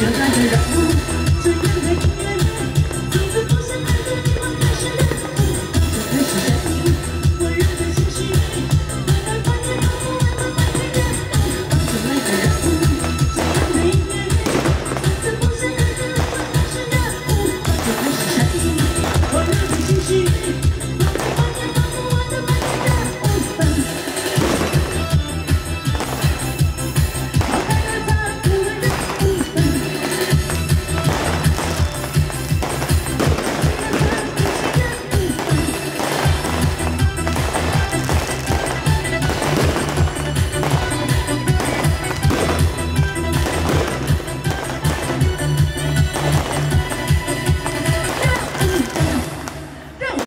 就算这人。